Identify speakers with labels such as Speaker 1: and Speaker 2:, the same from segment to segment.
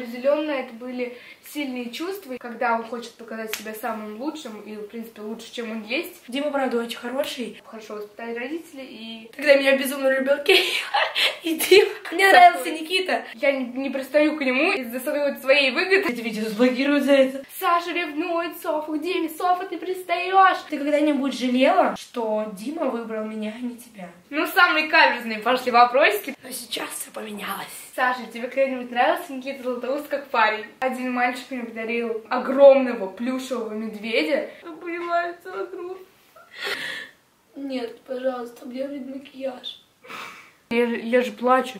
Speaker 1: определенно это были сильные чувства, когда он хочет показать себя самым лучшим и, в принципе, лучше, чем он есть.
Speaker 2: Дима, правда, очень хороший.
Speaker 1: Хорошо воспитали родители и...
Speaker 2: Тогда меня безумно любил Кей и Дима. Мне нравился Никита.
Speaker 1: Я не, не пристаю к нему из-за своей, своей выгоды.
Speaker 2: Это видео заблокируют за это.
Speaker 1: Саша ревнует Софу. Диме, Софа, ты пристаешь.
Speaker 2: Ты когда-нибудь жалела, что Дима выбрал меня, а не тебя?
Speaker 1: Ну, самые каверзные пошли вопросики.
Speaker 2: Но сейчас все поменялось.
Speaker 1: Саша, тебе когда-нибудь нравился Никита Златоуст как парень? Один мальчик мне подарил огромного плюшевого медведя. Обнимаются вокруг.
Speaker 2: Нет, пожалуйста, мне видно макияж.
Speaker 1: Я, я же плачу.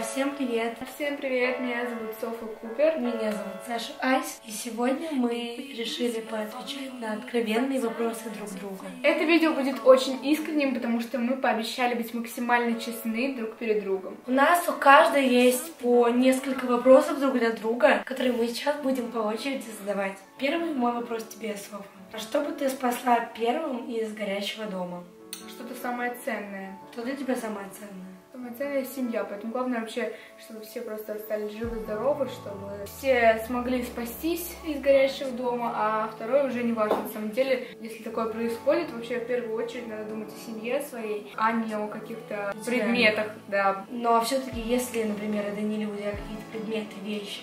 Speaker 2: Всем привет.
Speaker 1: Всем привет, меня зовут Софа Купер.
Speaker 2: Меня зовут Саша Айс, и сегодня мы решили поотвечать на откровенные вопросы друг друга.
Speaker 1: Это видео будет очень искренним, потому что мы пообещали быть максимально честны друг перед другом.
Speaker 2: У нас у каждой есть по несколько вопросов друг для друга, которые мы сейчас будем по очереди задавать. Первый мой вопрос тебе, Софа. А что бы ты спасла первым из горящего дома?
Speaker 1: Что-то самое ценное.
Speaker 2: Что для тебя самое ценное?
Speaker 1: Ценное семья, поэтому главное вообще, чтобы все просто остались живы-здоровы, чтобы все смогли спастись из горящего дома, а второе уже не важно. На самом деле, если такое происходит, вообще в первую очередь надо думать о семье своей, а не о каких-то предметах, да.
Speaker 2: Но все-таки, если, например, это не люди, а какие-то предметы, вещи.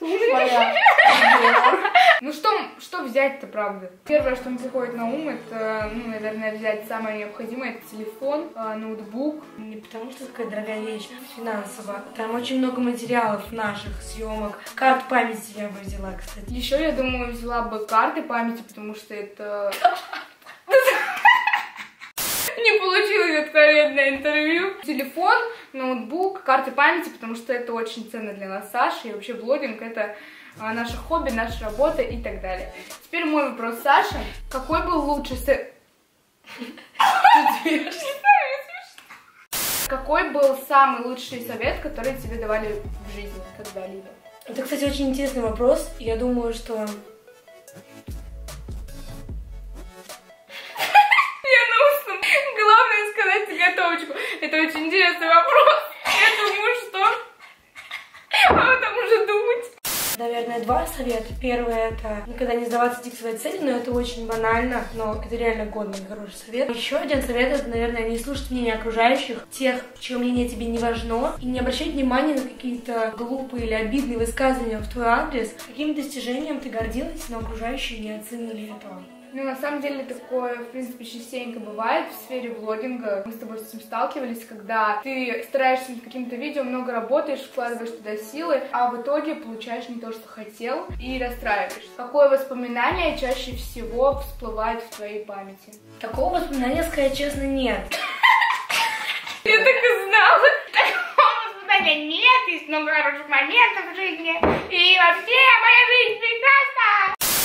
Speaker 2: Моя.
Speaker 1: Ну что, что взять-то, правда? Первое, что мне приходит на ум, это, ну, наверное, взять самое необходимое, это телефон, а, ноутбук.
Speaker 2: Не потому что такая дорогая вещь финансово. Там очень много материалов наших съемок. Карт памяти я бы взяла, кстати.
Speaker 1: Еще, я думаю, взяла бы карты памяти, потому что это... Не получилось откровенное интервью. Телефон, ноутбук, карты памяти, потому что это очень ценно для нас, Саши. И вообще блогинг это наше хобби, наша работа и так далее. Теперь мой вопрос, Саша. Какой был лучший се- Какой был самый лучший совет, который тебе давали в жизни когда-либо?
Speaker 2: Это, кстати, очень интересный вопрос. Я думаю, что
Speaker 1: Я на устном. Главное сказать заготовочку. Это очень интересный вопрос. Я думаю, что... А потом уже думать.
Speaker 2: Наверное, два совета. Первое это никогда не сдаваться идти к своей цели, но это очень банально, но это реально годный хороший совет. Еще один совет это, наверное, не слушать мнение окружающих, тех, чье мнение тебе не важно, и не обращать внимания на какие-то глупые или обидные высказывания в твой адрес. Каким достижением ты гордилась, но окружающие не оценили этого.
Speaker 1: Ну, на самом деле, такое, в принципе, частенько бывает в сфере блогинга. Мы с тобой с этим сталкивались, когда ты стараешься над каким-то видео, много работаешь, вкладываешь туда силы, а в итоге получаешь не то, что хотел, и расстраиваешься. Какое воспоминание чаще всего всплывает в твоей памяти?
Speaker 2: Такого воспоминания, сказать честно, нет.
Speaker 1: Я так и знала. Такого воспоминания нет, есть много хороших моментов в жизни. И вообще, моя жизнь прекрасна.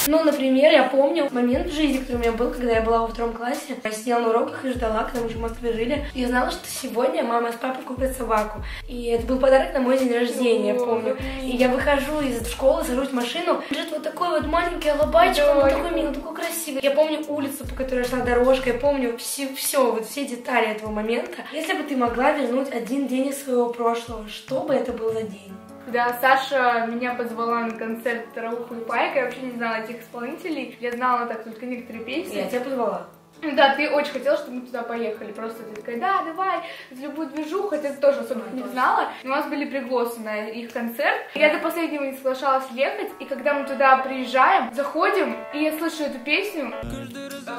Speaker 2: Ну, например, я помню момент в жизни, который у меня был, когда я была во втором классе. Я сидела на уроках и ждала, когда мы Москве жили. Я знала, что сегодня мама с папой купят собаку. И это был подарок на мой день рождения, я помню. И я выхожу из школы, сажусь в машину. Лежит вот такой вот маленький алабайчик, он такой милый, такой красивый. Я помню улицу, по которой шла дорожка, я помню все, все, вот все детали этого момента. Если бы ты могла вернуть один день из своего прошлого, что бы это был за день?
Speaker 1: Когда Саша меня позвала на концерт Рауха и Пайка, я вообще не знала этих исполнителей. Я знала так только некоторые песни.
Speaker 2: Я тебя позвала.
Speaker 1: Ну Да, ты очень хотела, чтобы мы туда поехали. Просто ты такая, да, давай, за любую движуху, хотя ты тоже особо не знала. Но у нас были пригласы на их концерт. Я до последнего не соглашалась ехать. И когда мы туда приезжаем, заходим, и я слышу эту песню,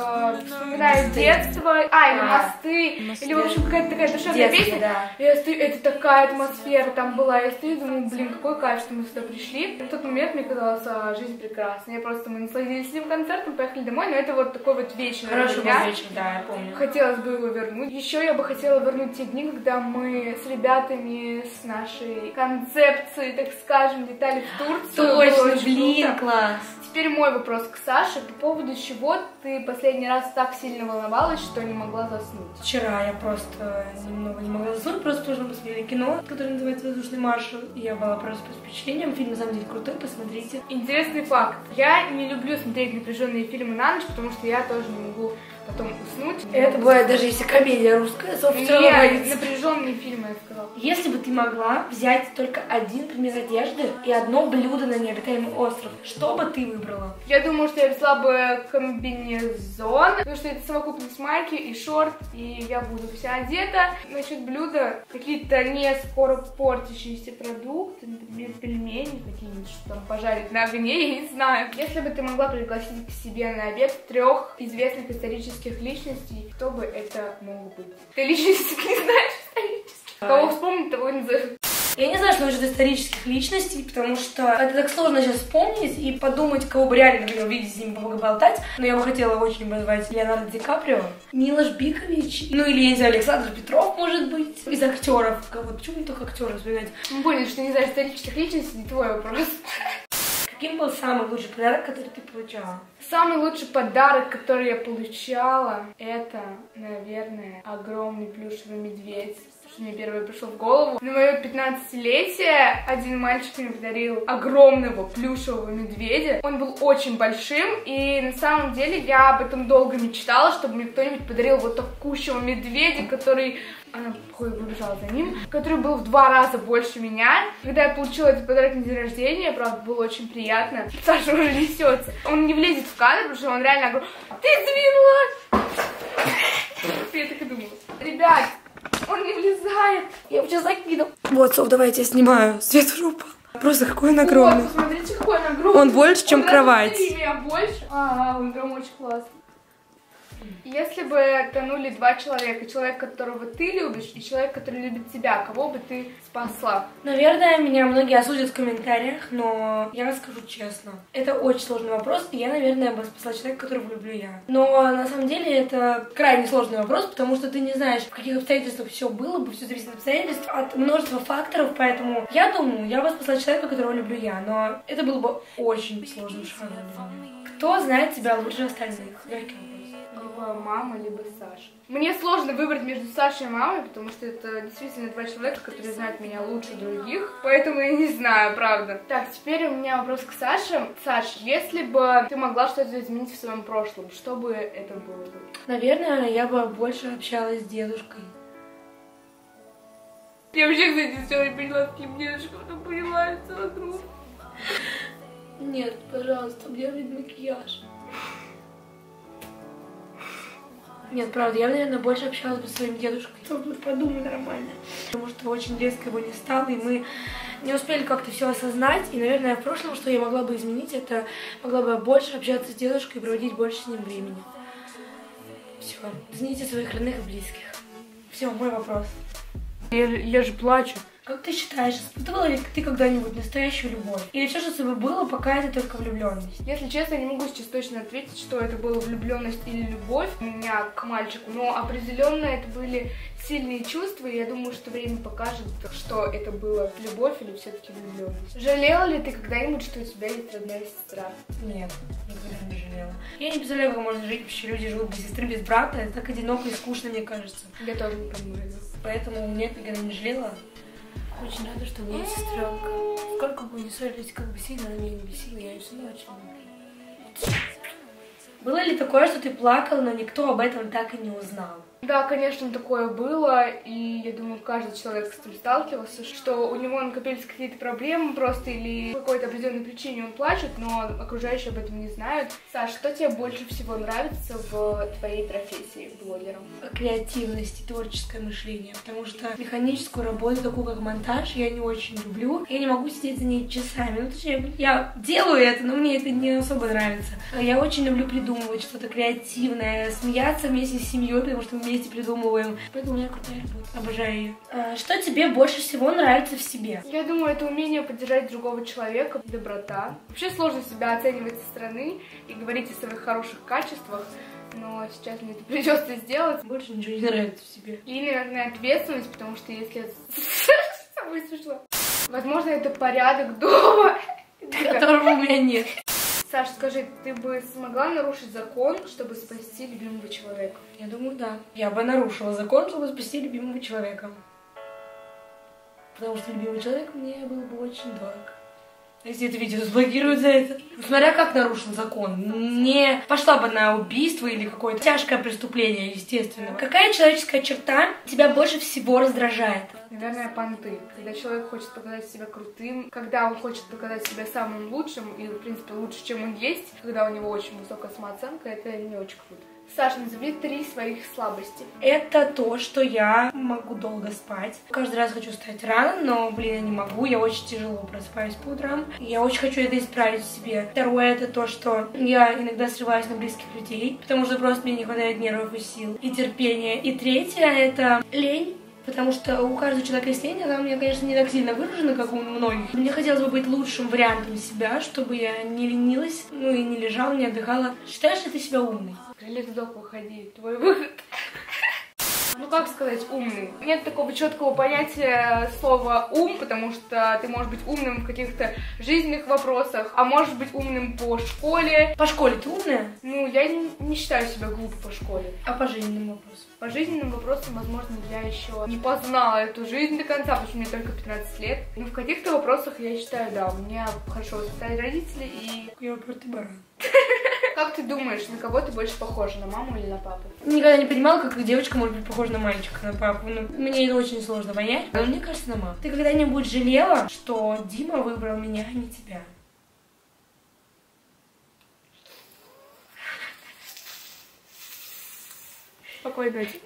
Speaker 1: э, вспоминаю детство, а, или мосты,
Speaker 2: «Мосты».
Speaker 1: или, в общем, какая-то такая душевная
Speaker 2: Детство,
Speaker 1: песня.
Speaker 2: да.
Speaker 1: Я стою, это такая атмосфера там была. Я стою и думаю, блин, какой кайф, что мы сюда пришли. И в тот момент мне казалось, а, жизнь прекрасна. Я просто, мы насладились этим концертом, поехали домой, но это вот такой вот вечный
Speaker 2: Хороший
Speaker 1: дня.
Speaker 2: вечер, да, я помню.
Speaker 1: Хотелось бы его вернуть. Еще я бы хотела вернуть те дни, когда мы с ребятами, с нашей концепцией, так скажем, летали в Турцию.
Speaker 2: Точно, блин,
Speaker 1: круто.
Speaker 2: класс.
Speaker 1: Теперь мой вопрос к Саше. По поводу чего ты последний раз так сильно волновалась, что не могла заснуть?
Speaker 2: Вчера я просто немного не могла заснуть, просто мы посмотрели кино, которое называется «Воздушный маршал», и я была просто под впечатлением. Фильм на самом деле крутой, посмотрите.
Speaker 1: Интересный факт. Я не люблю смотреть напряженные фильмы на ночь, потому что я тоже не могу потом уснуть.
Speaker 2: Это бывает даже если комедия русская, собственно,
Speaker 1: Нет, напряженные фильмы, я сказала.
Speaker 2: Если бы ты могла взять только один предмет одежды и одно блюдо на необитаемый остров, что бы ты выбрала?
Speaker 1: Я думаю, что я взяла бы комбинезон, потому что это совокупность майки и шорт, и я буду вся одета. Насчет блюда, какие-то не скоро портящиеся продукты, например, пельмени какие-нибудь, что там пожарить на огне, я не знаю. Если бы ты могла пригласить к себе на обед трех известных исторических личностей, кто бы это мог быть? Ты личности не знаешь исторических? Кого вспомнить, того и назову.
Speaker 2: Я не знаю, что насчет исторических личностей, потому что это так сложно сейчас вспомнить и подумать, кого бы реально, например, увидеть с ним поболтать. Но я бы хотела очень назвать Леонардо Ди Каприо, Милош Бикович, ну или, я не знаю, Александр Петров, может быть, из актеров. Кого? Почему только актеров вспоминать?
Speaker 1: Мы поняли, что не знаешь исторических личностей, не твой вопрос.
Speaker 2: Каким был самый лучший подарок, который ты получала?
Speaker 1: Самый лучший подарок, который я получала, это, наверное, огромный плюшевый медведь что мне первое пришло в голову. На мое 15-летие один мальчик мне подарил огромного плюшевого медведя. Он был очень большим, и на самом деле я об этом долго мечтала, чтобы мне кто-нибудь подарил вот такущего медведя, который она походу выбежала за ним, который был в два раза больше меня. Когда я получила этот подарок на день рождения, правда, было очень приятно. Саша уже несется. Он не влезет в кадр, потому что он реально огромный. Ты сдвинула! Я так и думала. Ребят, он не влезает. Я сейчас закину.
Speaker 2: Вот, Соф, давайте я снимаю. Свет уже упал. Просто какой он огромный.
Speaker 1: Вот, посмотрите, какой он огромный.
Speaker 2: Он больше, чем
Speaker 1: он
Speaker 2: кровать.
Speaker 1: меня больше. А, он прям очень классный. Если бы тонули два человека, человек, которого ты любишь, и человек, который любит тебя, кого бы ты спасла?
Speaker 2: Наверное, меня многие осудят в комментариях, но я расскажу честно. Это очень сложный вопрос, и я, наверное, бы спасла человека, которого люблю я. Но на самом деле это крайне сложный вопрос, потому что ты не знаешь, в каких обстоятельствах все было бы, все зависит от обстоятельств, от множества факторов, поэтому я думаю, я бы спасла человека, которого люблю я, но это было бы очень сложным шагом. Кто знает тебя лучше остальных? Легкий
Speaker 1: либо мама, либо Саша. Мне сложно выбрать между Сашей и мамой, потому что это действительно два человека, которые знают меня лучше других, поэтому я не знаю, правда. Так, теперь у меня вопрос к Саше. Саш, если бы ты могла что-то изменить в своем прошлом, что бы это было бы?
Speaker 2: Наверное, я бы больше общалась с дедушкой.
Speaker 1: Я вообще, кстати, все не поняла, с кем дедушка, но поняла, это вокруг.
Speaker 2: Нет, пожалуйста, мне макияж. Нет, правда, я, наверное, больше общалась бы с своим дедушкой. Чтобы подумать нормально. Потому что очень резко его не стало, и мы не успели как-то все осознать. И, наверное, в прошлом, что я могла бы изменить, это могла бы больше общаться с дедушкой и проводить больше с ним времени. Все. Цените своих родных и близких. Все, мой вопрос.
Speaker 1: Я, я же плачу.
Speaker 2: Как ты считаешь, испытывала ли ты когда-нибудь настоящую любовь? Или все, что с тобой было, пока это только влюбленность?
Speaker 1: Если честно, я не могу сейчас точно ответить, что это было влюбленность или любовь у меня к мальчику, но определенно это были сильные чувства, и я думаю, что время покажет, что это было любовь или все-таки влюбленность. Жалела ли ты когда-нибудь, что у тебя есть родная сестра?
Speaker 2: Нет, никогда не жалела. Я не представляю, как можно жить, вообще люди живут без сестры, без брата. Это так одиноко и скучно, мне кажется.
Speaker 1: Я тоже не понимаю.
Speaker 2: Поэтому нет, никогда не жалела. Очень рада, что у меня есть сестренка. Сколько бы ни ссорились, как бы сильно меня не бесила, я все очень люблю. Было ли такое, что ты плакал, но никто об этом так и не узнал?
Speaker 1: Да, конечно, такое было, и я думаю, каждый человек с этим сталкивался, что у него накопились какие-то проблемы просто или по какой-то определенной причине он плачет, но окружающие об этом не знают. Саш, что тебе больше всего нравится в твоей профессии блогером?
Speaker 2: Креативность и творческое мышление, потому что механическую работу, такую как монтаж, я не очень люблю. Я не могу сидеть за ней часами. Ну, точнее, я делаю это, но мне это не особо нравится. Я очень люблю придумывать что-то креативное, смеяться вместе с семьей, потому что мы вместе придумываем. Поэтому у меня крутая работа. Обожаю ее. А, что тебе больше всего нравится в себе?
Speaker 1: Я думаю, это умение поддержать другого человека, доброта. Вообще сложно себя оценивать со стороны и говорить о своих хороших качествах но сейчас мне это придется сделать.
Speaker 2: Больше ничего не нравится в себе.
Speaker 1: И, наверное, ответственность, потому что если... Самое смешно. Возможно, это порядок дома.
Speaker 2: Которого у меня нет.
Speaker 1: Саш, скажи, ты бы смогла нарушить закон, чтобы спасти любимого человека?
Speaker 2: Я думаю, да. Я бы нарушила закон, чтобы спасти любимого человека. Потому что любимый человек мне был бы очень дорог. Если это видео заблокируют за это. Смотря как нарушен закон. Не пошла бы на убийство или какое-то тяжкое преступление, естественно. Какая человеческая черта тебя больше всего раздражает?
Speaker 1: Наверное, понты. Когда человек хочет показать себя крутым, когда он хочет показать себя самым лучшим, и, в принципе, лучше, чем он есть, когда у него очень высокая самооценка, это не очень круто. Саша, назови три своих слабости.
Speaker 2: Это то, что я могу долго спать. Каждый раз хочу встать рано, но, блин, я не могу. Я очень тяжело просыпаюсь по утрам. Я очень хочу это исправить в себе. Второе, это то, что я иногда срываюсь на близких людей, потому что просто мне не хватает нервов и сил, и терпения. И третье, это лень. Потому что у каждого человека есть лень, она у меня, конечно, не так сильно выражена, как у многих. Мне хотелось бы быть лучшим вариантом себя, чтобы я не ленилась, ну и не лежала, не отдыхала. Считаешь ли ты себя умной?
Speaker 1: Железнок, выходи, твой выход. Ну как сказать умный? Нет такого четкого понятия слова ум, потому что ты можешь быть умным в каких-то жизненных вопросах, а можешь быть умным по школе.
Speaker 2: По школе ты умная?
Speaker 1: Ну, я не, не считаю себя глупой по школе.
Speaker 2: А по жизненным вопросам?
Speaker 1: По жизненным вопросам, возможно, я еще не познала эту жизнь до конца, потому что мне только 15 лет. Но в каких-то вопросах я считаю, да, у меня хорошо воспитали родители и...
Speaker 2: Я упертый баран.
Speaker 1: Как ты думаешь, на кого ты больше похожа, на маму или на папу?
Speaker 2: Никогда не понимала, как девочка может быть похожа на мальчика, на папу. Ну, мне это очень сложно понять, но мне кажется, на маму. Ты когда-нибудь жалела, что Дима выбрал меня, а не тебя?
Speaker 1: Спокойной ночи.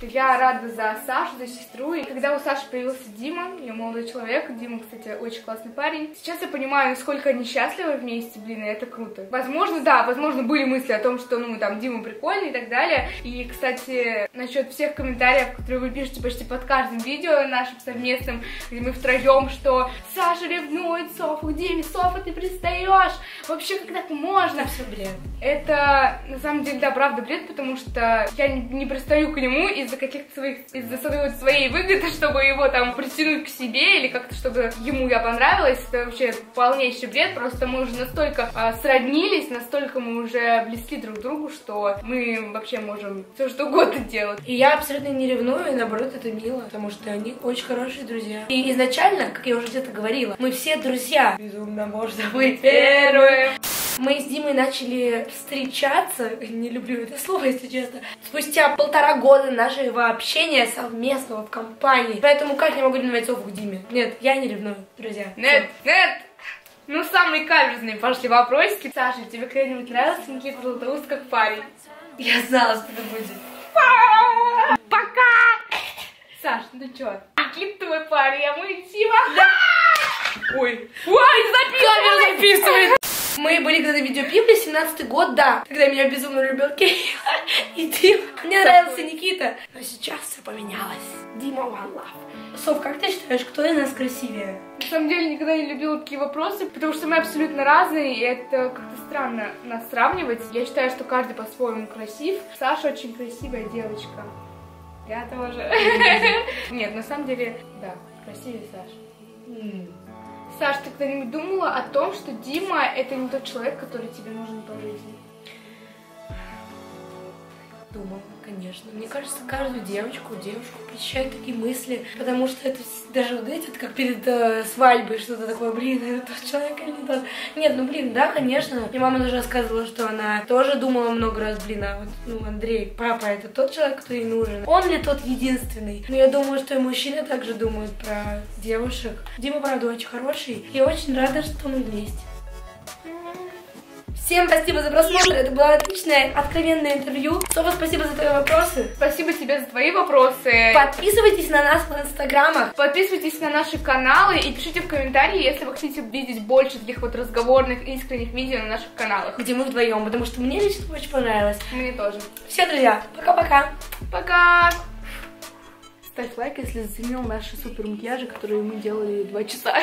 Speaker 1: Что я рада за Сашу, за сестру. И когда у Саши появился Дима, ее молодой человек, Дима, кстати, очень классный парень. Сейчас я понимаю, насколько они счастливы вместе, блин, и это круто. Возможно, да, возможно, были мысли о том, что, ну, там, Дима прикольный и так далее. И, кстати, насчет всех комментариев, которые вы пишете почти под каждым видео нашим совместным, где мы втроем, что Саша ревнует Софу Диме, Софа, ты пристаешь. Вообще, как так можно?
Speaker 2: Все бред.
Speaker 1: Это, на самом деле, да, правда бред, потому что я не, пристаю к нему из-за каких-то своих, из-за своей, своей выгоды, чтобы его там притянуть к себе или как-то, чтобы ему я понравилась. Это вообще полнейший бред, просто мы уже настолько а, сроднились, настолько мы уже близки друг к другу, что мы вообще можем все что угодно делать.
Speaker 2: И я абсолютно не ревную, и наоборот, это мило, потому что они очень хорошие друзья. И изначально, как я уже где-то говорила, мы все друзья. Безумно можно быть первым. Мы с Димой начали встречаться, не люблю это слово, если честно, спустя полтора года нашего общения совместного в компании. Поэтому как я могу ревновать Софу к Диме? Нет, я не ревную, друзья.
Speaker 1: Нет, нет! Ну, самые каверзные пошли вопросики. Саша, тебе когда-нибудь нравился Никита Златоуст как парень?
Speaker 2: Я знала, что это будет.
Speaker 1: Пока! Саш, ну чё? Никита твой парень, а мы Тима?
Speaker 2: Ой,
Speaker 1: Ой, записывай!
Speaker 2: записывает. Мы были когда на видеопибле, 17 год, да. Тогда меня безумно любил Кирилл и Дима. Мне нравился Никита. Но сейчас все поменялось. Дима One Love. Соф, как ты считаешь, кто из нас красивее?
Speaker 1: На самом деле никогда не любила такие вопросы, потому что мы абсолютно разные, и это как-то странно нас сравнивать. Я считаю, что каждый по-своему красив. Саша очень красивая девочка. Я тоже. Нет, на самом деле, да, красивее Саша. Саш, ты когда-нибудь думала о том, что Дима это не тот человек, который тебе нужен по жизни?
Speaker 2: Думала, конечно. Мне кажется, каждую девочку, девушку посещают такие мысли, потому что это даже, вот знаете, как перед э, свадьбой, что-то такое, блин, это тот человек или не тот. Нет, ну, блин, да, конечно. Мне мама даже рассказывала, что она тоже думала много раз, блин, а вот, ну, Андрей, папа, это тот человек, кто ей нужен. Он ли тот единственный? Но я думаю, что и мужчины также думают про девушек. Дима, правда, очень хороший. Я очень рада, что мы вместе. Всем спасибо за просмотр. Это было отличное, откровенное интервью. Софа, спасибо за твои вопросы.
Speaker 1: Спасибо тебе за твои вопросы.
Speaker 2: Подписывайтесь на нас в инстаграмах.
Speaker 1: Подписывайтесь на наши каналы и пишите в комментарии, если вы хотите видеть больше таких вот разговорных, искренних видео на наших каналах.
Speaker 2: где мы вдвоем, потому что мне лично очень понравилось.
Speaker 1: Мне тоже.
Speaker 2: Все, друзья, пока-пока.
Speaker 1: Пока! Ставь лайк, если заценил наши супер макияжи, которые мы делали два часа.